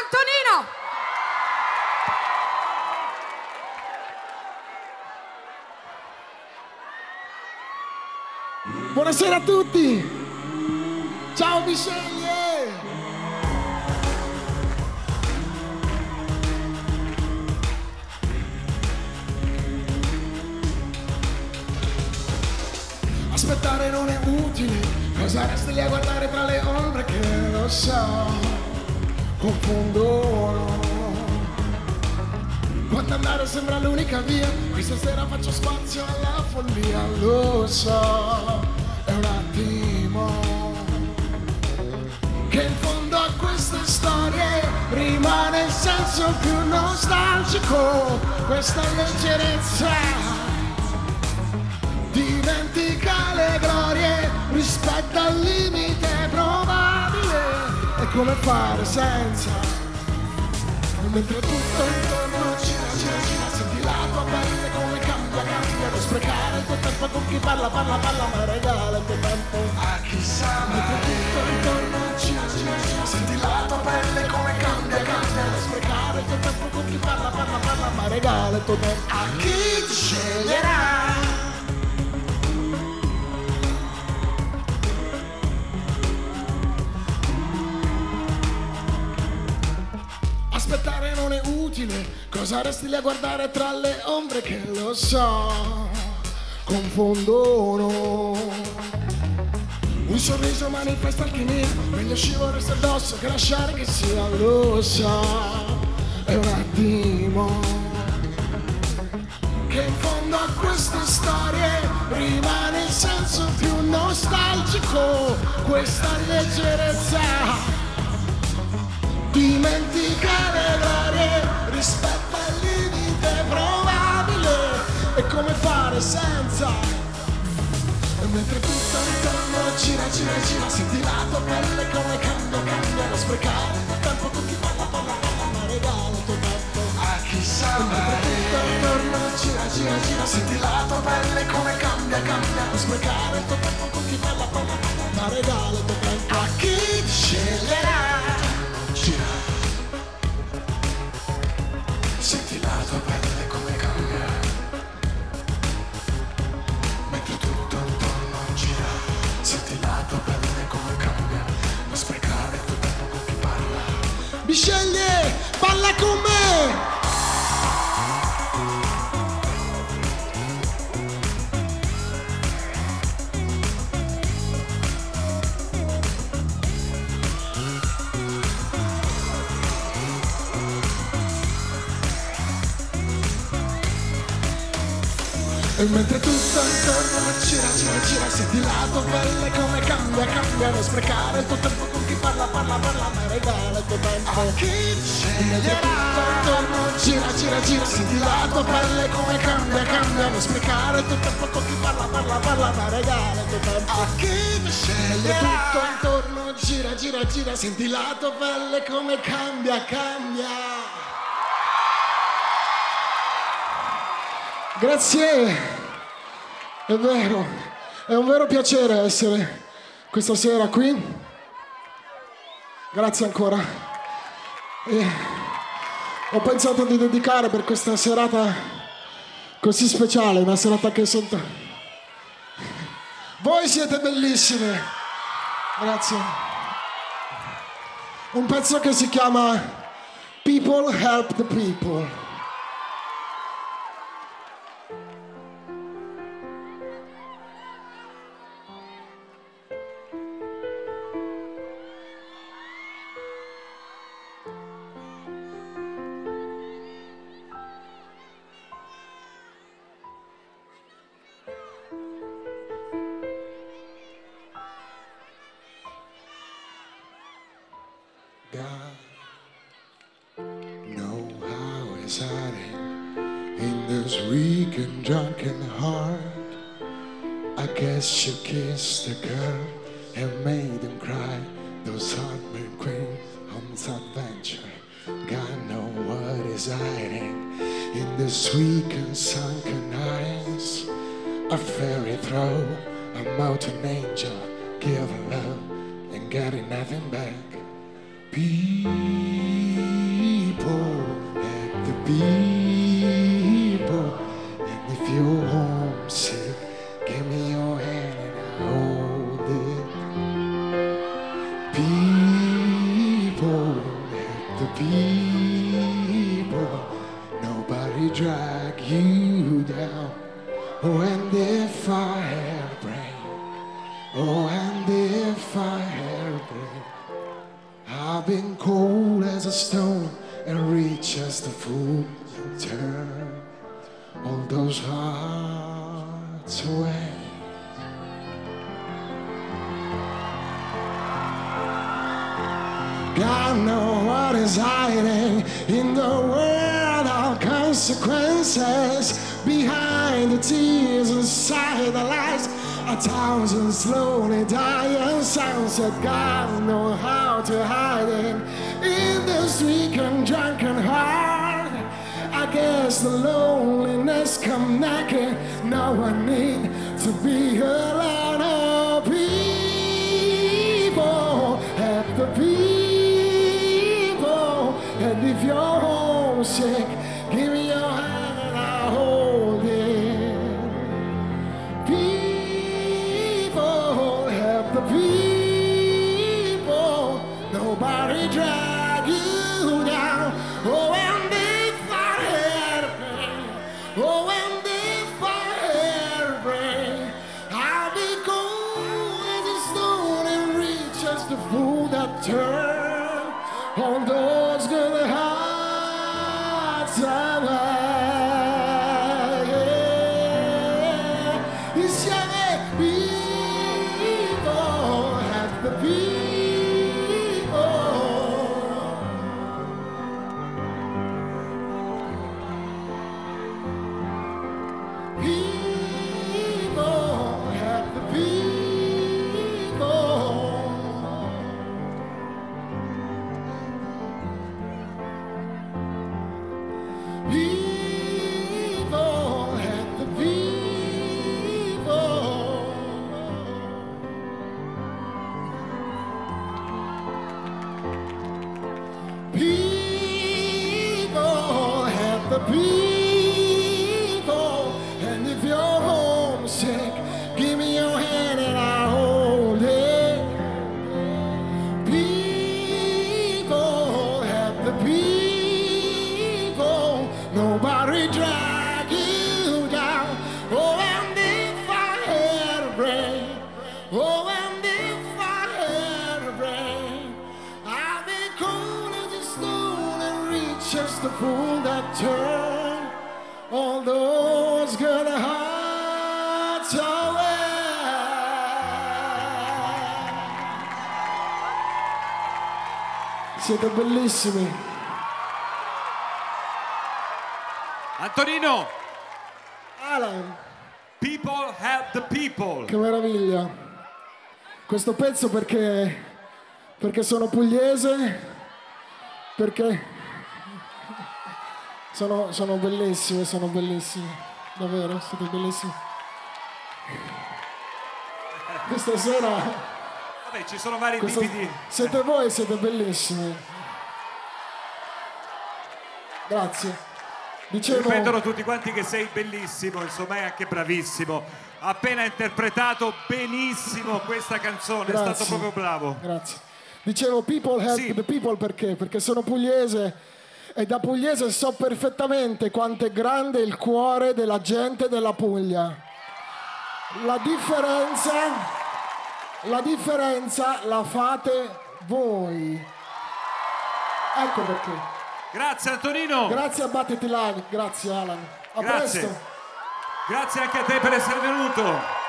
Antonino! Buonasera a tutti! Ciao Michelle! Aspettare non è utile, cosa resti lì a guardare tra le ombre che lo so, confondono. Quando andare sembra l'unica via, questa sera faccio spazio alla follia, lo so, è un attimo che in fondo a queste storie rimane il senso più nostalgico, questa leggerezza come fare senza mentre tutto intorno. Gira, gira, gira, senti la tua pelle come cambia, cambia, non sprecare il tuo tempo. Con chi parla, parla, parla, ma regala il tuo tempo. A chi sa Mentre tutto intorno. Gira, gira, gira, senti la tua pelle come cambia, cambia, non sprecare il tuo tempo. Con chi parla, parla, parla, ma regala il tuo tempo. A chi sceglierà. Non è utile, cosa resti lì a guardare tra le ombre che lo so, confondono. Un sorriso manifesta alchimia, meglio scivolarsi addosso che lasciare che sia, lo so, è un attimo. Che in fondo a queste storie rimane il senso più nostalgico, questa leggerezza dimentica le glorie, rispetta il limite probabile, è come fare senza. E mentre tutto intorno gira, gira, gira, senti la tua pelle come cambia, cambia, non sprecare tempo con chi parla, parla, parla, ma regala il tuo tempo a chi sa. E mentre tutto intorno gira, gira, gira, senti la tua pelle come cambia, cambia, non sprecare il tuo tempo con chi parla, parla, ma regala il tuo tempo a chi sceglierà. Mi sceglie, balla con me. E mentre tutto intorno gira, gira, gira Senti la tua pelle come cambia, cambia Non sprecare il parla, parla Ma regala tuo tempo a chi tutto intorno gira, gira, gira Senti la tua pelle come cambia, cambia Non sprecare il tuo tempo con chi parla, parla, parla Ma regala tuo tempo a chi ti sceglie tutto intorno gira, gira, gira Senti la tua pelle come cambia, cambia. Grazie, è vero, è un vero piacere essere questa sera qui. Grazie ancora. E ho pensato di dedicare per questa serata così speciale, una serata che sento... Voi siete bellissime, grazie. Un pezzo che si chiama People Help the People. Hiding in this weak and drunken heart. I guess you kissed the girl and made him cry. Those heartbreak queens on this adventure. God know what is hiding in this weak and sunken eyes. A fairy throw, a mountain angel, give love and getting nothing back. Peace. Drag you down. Oh, and if I oh, and if I had I've been cold as a stone and rich as the food and turn all those hearts away. God knows what is hiding in the world consequences. Behind the tears, inside the lies, a thousand slowly dying sounds that God knows how to hide in. In this weak and drunken heart, I guess the loneliness come knocking. No one need to be alone. Drag you down. Oh, and if I had a oh, and if I had a brain, I'd be cold as a stone and rich as the fool that turn the fool that turn all those good hearts away. Siete bellissimi. Antonino, Alan, people help the people. che meraviglia. Questo pezzo perché, perché sono pugliese, perché sono, sono bellissime, sono bellissime. Davvero, siete bellissimi. Questa sera Vabbè, ci sono vari questo- tipi di... siete voi, siete bellissimi. Grazie. Dicevo, Ripetono tutti quanti che sei bellissimo, insomma è anche bravissimo. Ha appena interpretato benissimo questa canzone, è Grazie. stato proprio bravo. Grazie. Dicevo people help Sì. the people perché? Perché sono pugliese e da pugliese so perfettamente quanto è grande il cuore della gente della Puglia. La differenza, la differenza la fate voi. Ecco perché. Grazie Antonino, Grazie a Battiti Live, grazie Alan. A Grazie. presto. grazie anche a te per essere venuto.